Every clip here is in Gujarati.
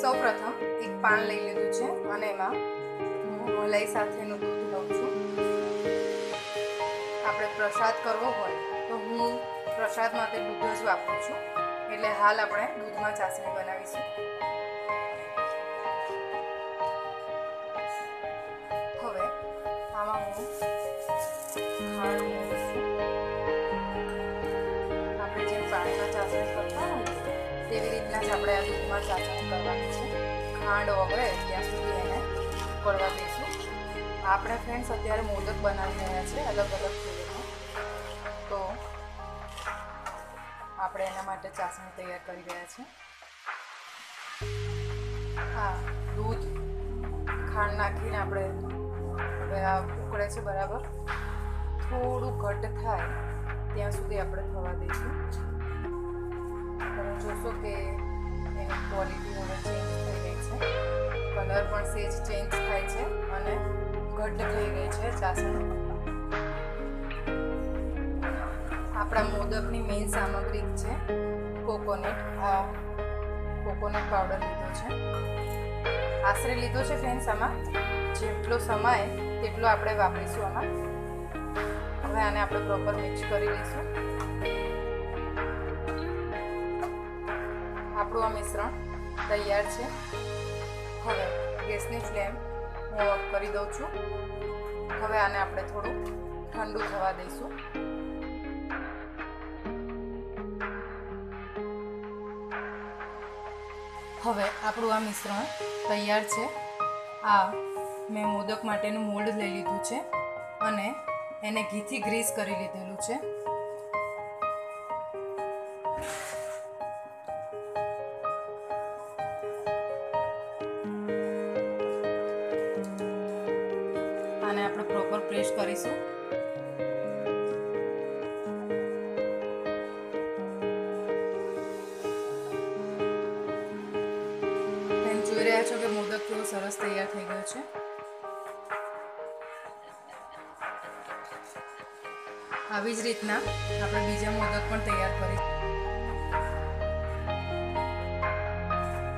સૌપ્રથમ એક પાન લઈ લીધું છે અને એમાં હું મલાઈ સાથેનું દૂધ લઉં છું. આપણે પ્રસાદ કરવો હોય તો હું પ્રસાદ માટે દૂધ જ વાપરું છું. એટલે હાલ આપણે દૂધમાં ચાસણી બનાવીશું. હવે આમાં હું તેવી રીતના જ આપણે આ દૂધમાં ચાસણી કરવાની છે. ખાંડ ઓગળે ત્યાં સુધી એને ઉકળવા દઈશું. આપણે ફ્રેન્ડ્સ અત્યારે મોદક બનાવી રહ્યા છે, અલગ અલગ ફ્લેવરમાં તો આપણે એના માટે ચાસણી તૈયાર કરી રહ્યા છે. હા, દૂધ ખાંડ નાખીને આપણે, હવે ઉકળે છે બરાબર. થોડું ઘટ થાય ત્યાં સુધી આપણે થવા દઈશું. જોશો કે એની ક્વોલિટી ચેન્જ થઈ ગઈ છે. કલર પણ સેજ ચેન્જ થાય છે અને ઘટ થઈ ગઈ છે ચાસણી. આપણા મોદકની મેઇન સામગ્રી છે કોકોનટ. આ કોકોનટ પાવડર લીધો છે. આશરે લીધો છે ફ્રેન્ડ્સ આમાં. જેટલો સમાય તેટલો આપણે વાપરીશું આમાં. હવે આને આપણે પ્રોપર મિક્સ કરી લઈશું. આપણું આ મિશ્રણ તૈયાર છે. હવે ગેસની ફ્લેમ હું ઓફ કરી દઉં છું. હવે આને આપણે થોડું ઠંડુ થવા દઈશું. હવે આપણું આ મિશ્રણ તૈયાર છે. આ મેં મોદક માટેનું મોલ્ડ લઈ લીધું છે અને એને ઘીથી ગ્રીસ કરી લીધેલું છે. પ્રોપર પ્રેસ કરીશું. જોઈ રહ્યા છો કે મોદક કેવો સરસ તૈયાર થઈ ગયો છે. આવી જ રીતના આપણે બીજા મોદક પણ તૈયાર કરીશું.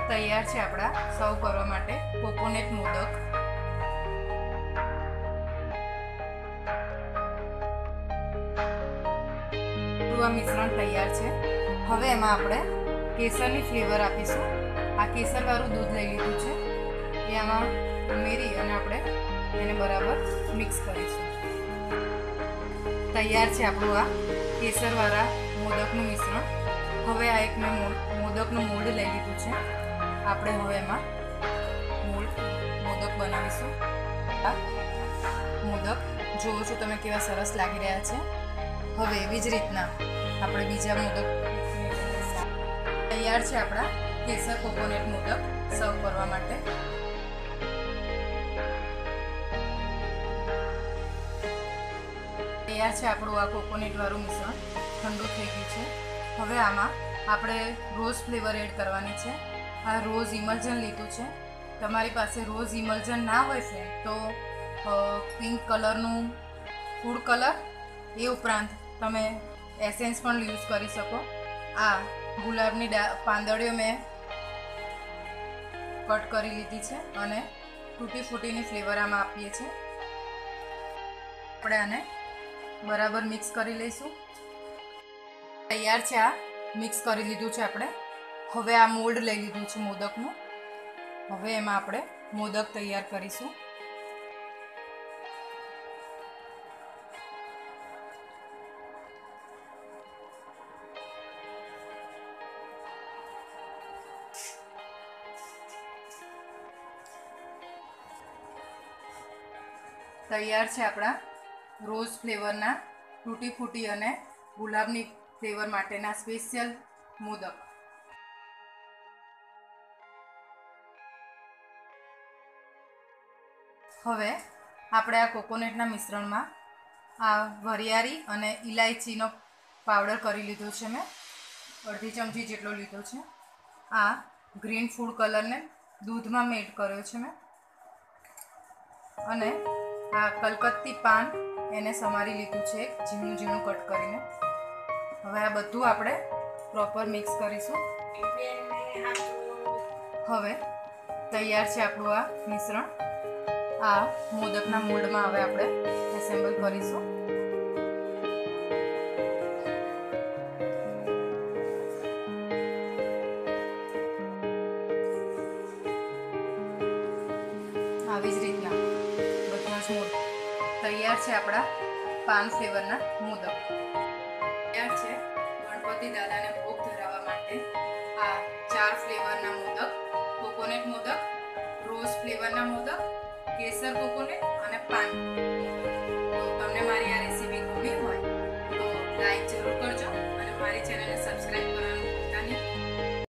તૈયાર છે આપણા સર્વ કરવા માટે કોકોનટ મોદક. આપણું આ મિશ્રણ તૈયાર છે. હવે એમાં આપણે કેસરની ફ્લેવર આપીશું. આ કેસરવાળું દૂધ લઈ લીધું છે. એ આમાં ઉમેરી અને આપણે એને બરાબર મિક્સ કરીશું. તૈયાર છે આપણું આ કેસરવાળા મોદકનું મિશ્રણ. હવે આ એક મેં મોદકનું મોલ્ડ લઈ લીધું છે. આપણે હવે એમાં મોલ્ડ, મોદક બનાવીશું. આ મોદક જુઓ છો તમે કેવા સરસ લાગી રહ્યા છે. હવે એવી જ રીતના આપણે બીજા મોદક તૈયાર છે આપણા કેસર કોકોનટ મોદક સર્વ કરવા માટે. તૈયાર છે આપણું આ કોકોનટવાળું મિશ્રણ. ઠંડુ થઈ ગયું છે. હવે આમાં આપણે રોઝ ફ્લેવર એડ કરવાની છે. આ રોઝ ઇમલ્જન લીધું છે. તમારી પાસે રોઝ ઇમલ્જન ના હોય છે, તો પિંક કલરનું ફૂડ કલર એ ઉપરાંત તમે એસેન્સ પણ યુઝ કરી શકો. આ ગુલાબની પાંદડીઓ મેં કટ કરી લીધી છે અને તૂટી ફૂટીની ફ્લેવર આમાં આપીએ છીએ. આપણે આને બરાબર મિક્સ કરી લઈશું. તૈયાર છે આ. મિક્સ કરી લીધું છે આપણે. હવે આ મોલ્ડ લઈ લીધું છે મોદકનું. હવે એમાં આપણે મોદક તૈયાર કરીશું. તૈયાર છે આપણા રોઝ ફ્લેવરના તૂટી ફૂટી અને ગુલાબની ફ્લેવર માટેના સ્પેશિયલ મોદક. હવે આપણે આ કોકોનટના મિશ્રણમાં આ વરિયાળી અને ઇલાયચીનો પાવડર કરી લીધો છે મેં. અડધી ચમચી જેટલો લીધો છે. આ ગ્રીન ફૂડ કલરને દૂધમાં મેં કર્યો છે મેં. અને આ કલકત્તી પાન એને સમારી લીધું છે, ઝીણું ઝીણું કટ કરીને. હવે આ બધું આપણે પ્રોપર મિક્સ કરીશું. હવે તૈયાર છે આપણું આ મિશ્રણ. આ મોદકના મોલ્ડમાં હવે આપણે એસેમ્બલ કરીશું. મોદક તૈયાર છે આપણા પાન ફ્લેવરના મોદક. તૈયાર છે ગણપતિ દાદાને ભોગ ધરાવવા માટે આ ચાર ફ્લેવરના મોદક. કોકોનટ મોદક, રોઝ ફ્લેવરના મોદક, કેસર કોકોનટ અને પાન. તો તમને મારી આ રેસીપી ગમી હોય તો લાઈક જરૂર કરજો અને મારી ચેનલને સબસ્ક્રાઈબ